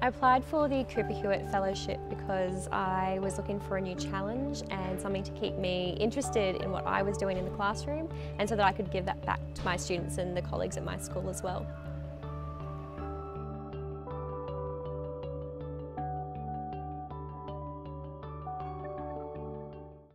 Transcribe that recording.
I applied for the Cooper Hewitt Fellowship because I was looking for a new challenge and something to keep me interested in what I was doing in the classroom and so that I could give that back to my students and the colleagues at my school as well.